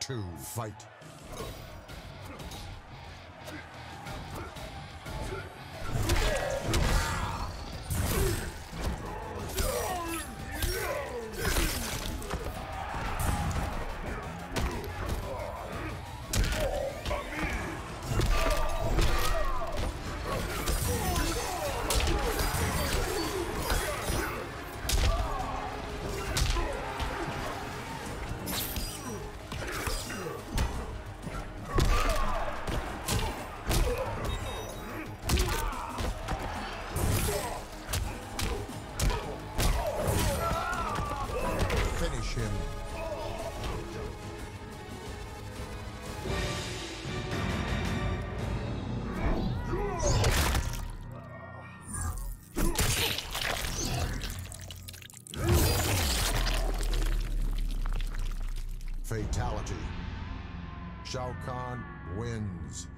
two, fight. Fatality. Shao Kahn wins.